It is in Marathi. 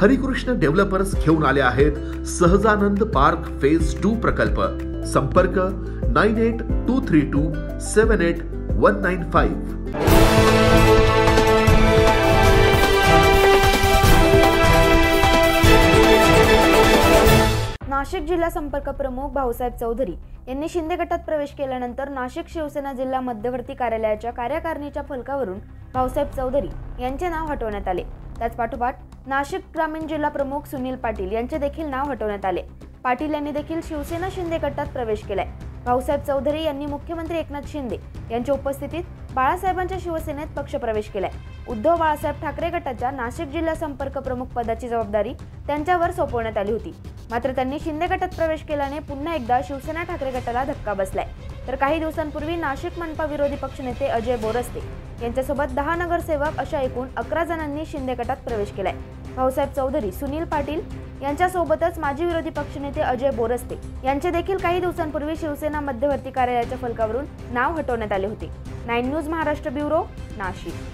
हरिकृष्ण डेव्हलपर्स घेऊन आले आहेत सहजानंद पार्क फेज टू प्रकल्प. संपर्क nine eight two three two seven eight one nine five. Nashik जिल्हा संपर्क प्रमुख भाऊसाहेब चौधरी यांनी शिंदे गटात प्रवेश केल्यानंतर नाशिक शिवसेना जिल्हा मध्यवर्ती कार्यालयाच्या कार्यकारिणीच्या फलकावरून भाऊसाहेब चौधरी यांचे नाव हटवण्यात आले. त्याच पाठोपाठ नाशिक ग्रामीण जिल्हा प्रमुख सुनील पाटील यांचे देखील नाव हटवण्यात आले. पाटील यांनी देखील शिवसेना शिंदे गटात प्रवेश केलाय. भाऊसाहेब चौधरी यांनी मुख्यमंत्री एकनाथ शिंदे यांच्या उपस्थितीत बाळासाहेबांच्या शिवसेनेत पक्षप्रवेश केलाय. उद्धव बाळासाहेब ठाकरे गटाच्या नाशिक जिल्हा संपर्क प्रमुख पदाची जबाबदारी त्यांच्यावर सोपवण्यात आली होती. मात्र त्यांनी शिंदे गटात प्रवेश केल्याने पुन्हा एकदा शिवसेना ठाकरे गटाला धक्का बसलाय. तर काही दिवसांपूर्वी नाशिक मनपा विरोधी पक्षनेते अजय बोरस्ते यांच्यासोबत दहा नगरसेवक अशा एकूण अकरा जणांनी शिंदे गटात प्रवेश केलाय. भाऊसाहेब चौधरी सुनील पाटील यांच्यासोबतच माजी विरोधी पक्षनेते अजय बोरस्ते यांचे देखील काही दिवसांपूर्वी शिवसेना मध्यवर्ती कार्यालयाच्या फलकावरून नाव हटवण्यात आले होते. Nine news Maharashtra bureau Nashik.